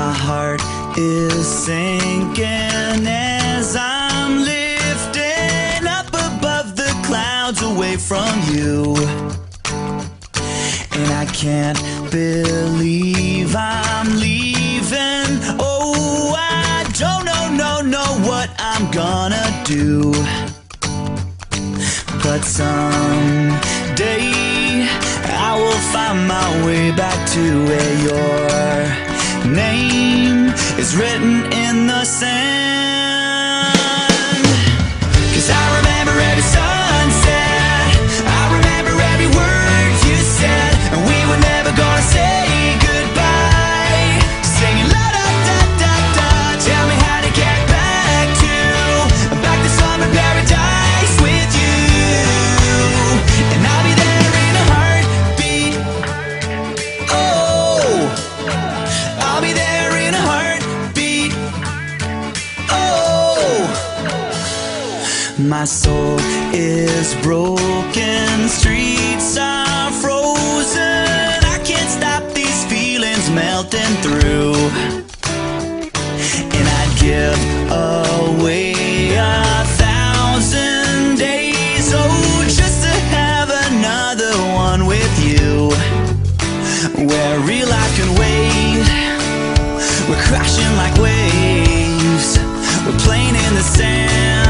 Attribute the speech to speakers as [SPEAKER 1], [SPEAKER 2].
[SPEAKER 1] heart is sinking as I'm lifting up above the clouds away from you. And I can't believe I'm leaving. Oh, I don't know, no, know what I'm gonna do. But someday I will find my way back to where your name is written in the sand. Cause I My soul is broken, streets are frozen. I can't stop these feelings melting through. And I'd give away a thousand days, oh, just to have another one with you. Where real life can wait. We're crashing like waves. We're playing in the sand.